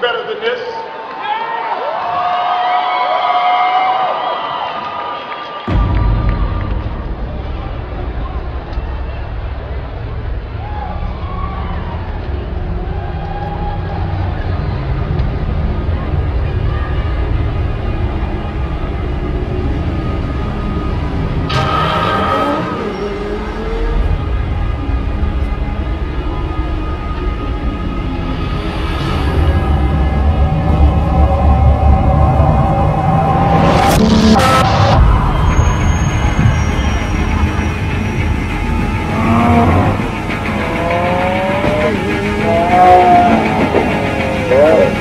better than this. Oh.